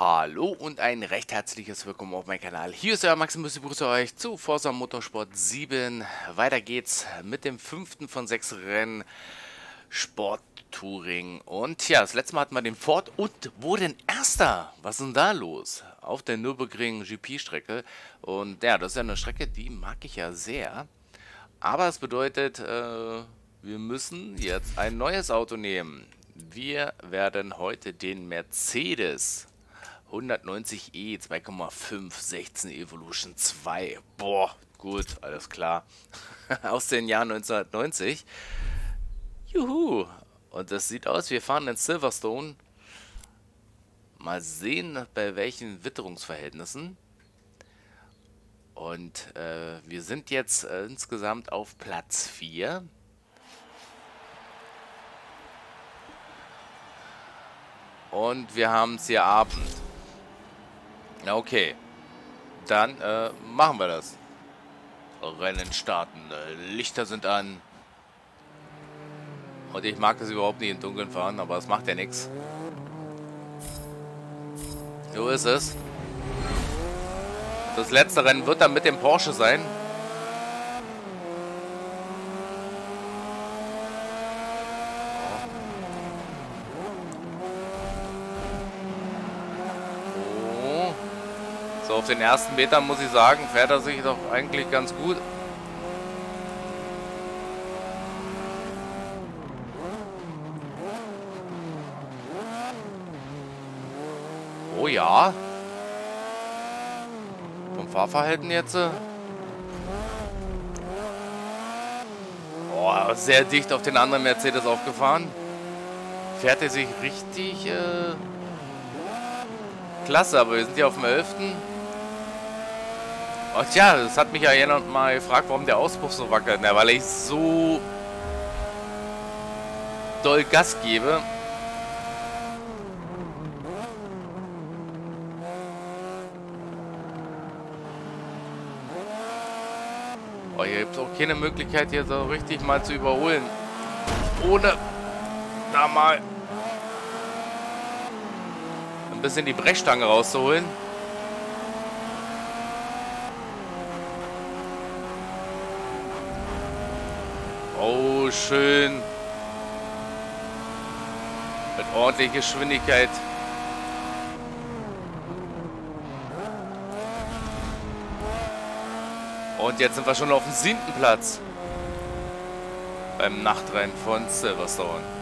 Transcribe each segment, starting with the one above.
Hallo und ein recht herzliches Willkommen auf meinem Kanal. Hier ist euer Maximus, ich begrüße euch zu Forza Motorsport 7. Weiter geht's mit dem fünften von sechs Rennen Sport Touring. Und ja, das letzte Mal hatten wir den Ford und wurden Erster. Was ist denn da los? Auf der Nürburgring GP-Strecke. Und ja, das ist ja eine Strecke, die mag ich ja sehr. Aber es bedeutet, äh, wir müssen jetzt ein neues Auto nehmen. Wir werden heute den Mercedes 190e 2,5 16 Evolution 2. Boah, gut, alles klar. Aus den Jahren 1990. Juhu. Und das sieht aus, wir fahren in Silverstone. Mal sehen, bei welchen Witterungsverhältnissen. Und äh, wir sind jetzt äh, insgesamt auf Platz 4. Und wir haben es hier Abend. Okay. Dann äh, machen wir das. Rennen starten. Äh, Lichter sind an. Und ich mag das überhaupt nicht im Dunkeln fahren, aber es macht ja nichts. So ist es. Das letzte Rennen wird dann mit dem Porsche sein. So, auf den ersten Metern muss ich sagen, fährt er sich doch eigentlich ganz gut. Oh ja. Vom Fahrverhalten jetzt. Oh, sehr dicht auf den anderen Mercedes aufgefahren. Fährt er sich richtig äh, klasse, aber wir sind hier auf dem 11. Und ja, das hat mich ja jemand mal gefragt, warum der Auspuff so wackelt. Na, weil ich so doll Gas gebe. Oh, hier gibt es auch keine Möglichkeit, hier so richtig mal zu überholen. Ohne da mal ein bisschen die Brechstange rauszuholen. Oh, schön. Mit ordentlicher Geschwindigkeit. Und jetzt sind wir schon auf dem siebten Platz. Beim Nachtrennen von Silverstone.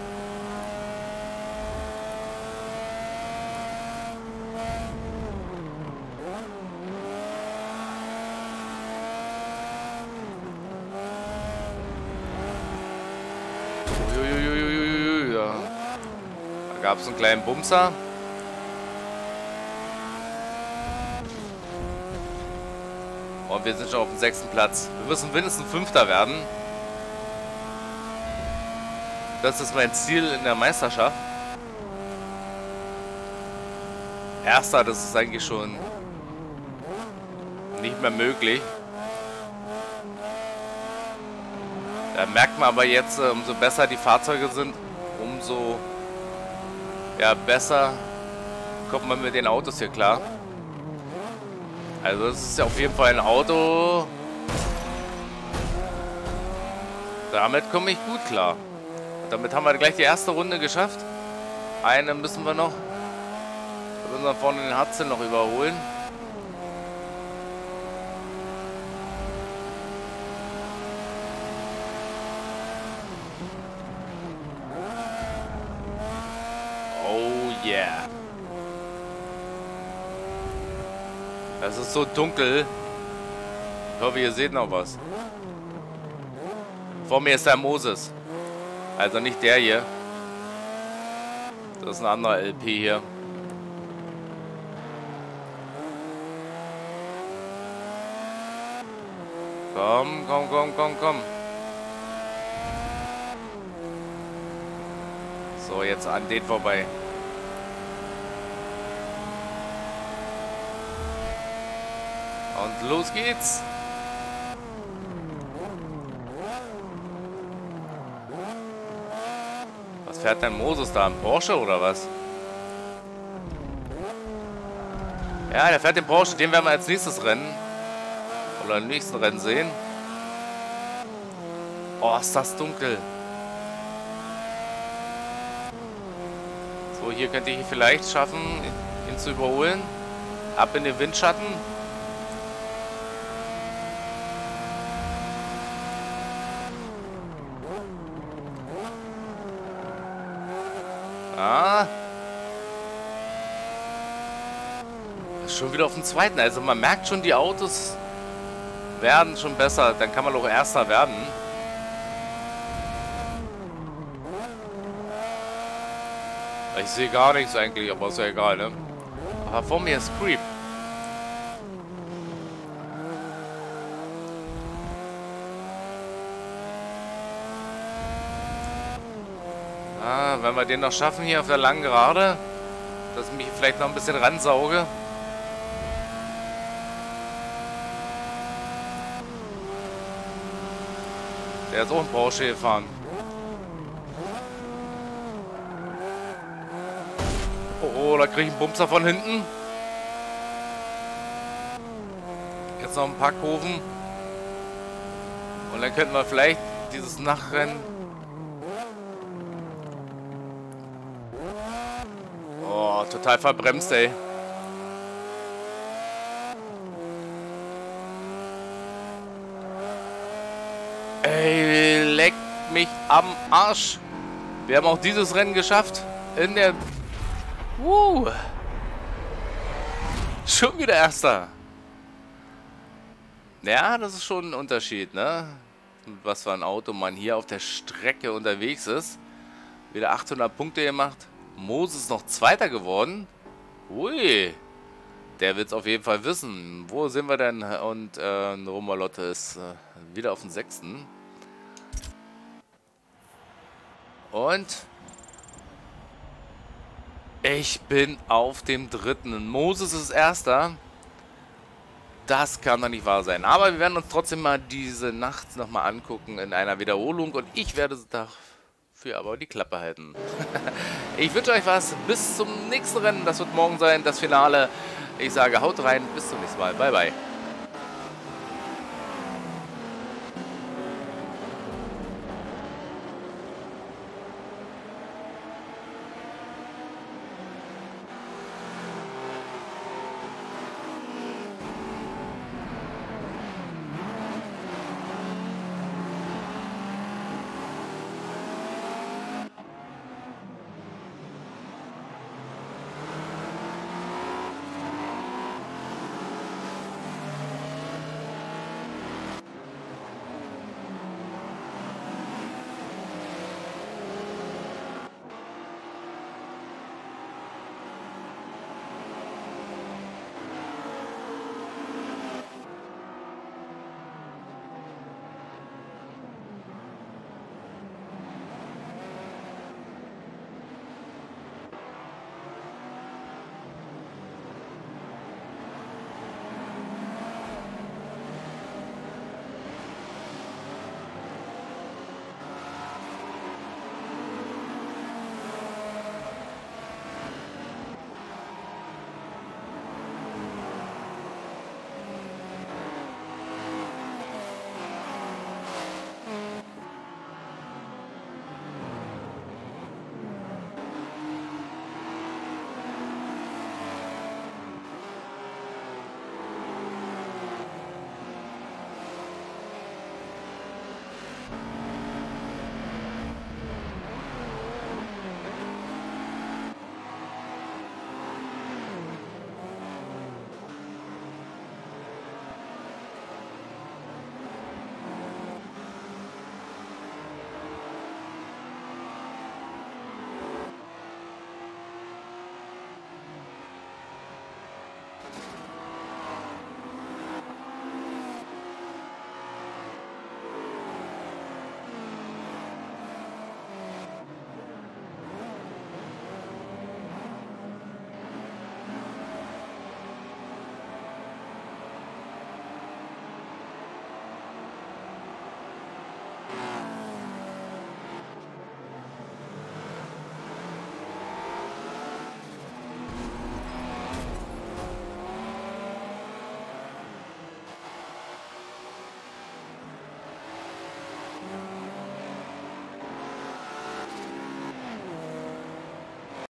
Gab es einen kleinen Bumser. Und wir sind schon auf dem sechsten Platz. Wir müssen mindestens Fünfter werden. Das ist mein Ziel in der Meisterschaft. Erster, das ist eigentlich schon nicht mehr möglich. Da merkt man aber jetzt, äh, umso besser die Fahrzeuge sind, umso ja, besser kommt man mit den Autos hier klar. Also es ist ja auf jeden Fall ein Auto. Damit komme ich gut klar. Damit haben wir gleich die erste Runde geschafft. Eine müssen wir noch. Wir müssen vorne den Hudson noch überholen. Yeah. Es ist so dunkel. Ich hoffe, ihr seht noch was. Vor mir ist der Moses. Also nicht der hier. Das ist ein anderer LP hier. Komm, komm, komm, komm, komm. So, jetzt an den vorbei. Und los geht's. Was fährt denn Moses da? Ein Porsche oder was? Ja, der fährt den Porsche, den werden wir als nächstes Rennen. Oder im nächsten Rennen sehen. Oh, ist das dunkel. So, hier könnte ich vielleicht schaffen, ihn zu überholen. Ab in den Windschatten. Ah. Schon wieder auf dem zweiten. Also man merkt schon, die Autos werden schon besser. Dann kann man auch Erster werden. Ich sehe gar nichts eigentlich, aber ist ja egal, ne? Aber vor mir ist Creep. Ah, wenn wir den noch schaffen hier auf der langen Gerade, dass ich mich vielleicht noch ein bisschen ransauge. Der ist auch ein Porsche gefahren. Oh, da kriege ich einen Bumser von hinten. Jetzt noch ein paar Kurven. Und dann könnten wir vielleicht dieses Nachrennen... Oh, total verbremst, ey. Ey, leck mich am Arsch. Wir haben auch dieses Rennen geschafft. In der Uh. Schon wieder Erster. Ja, das ist schon ein Unterschied, ne? Was für ein Auto man hier auf der Strecke unterwegs ist. Wieder 800 Punkte gemacht. Moses noch Zweiter geworden. Ui. Der wird es auf jeden Fall wissen. Wo sind wir denn? Und äh, Romalotte ist äh, wieder auf dem Sechsten. Und ich bin auf dem dritten. Moses ist erster. Das kann doch nicht wahr sein. Aber wir werden uns trotzdem mal diese Nacht nochmal angucken in einer Wiederholung. Und ich werde dafür aber die Klappe halten. ich wünsche euch was. Bis zum nächsten Rennen. Das wird morgen sein, das Finale. Ich sage haut rein. Bis zum nächsten Mal. Bye, bye.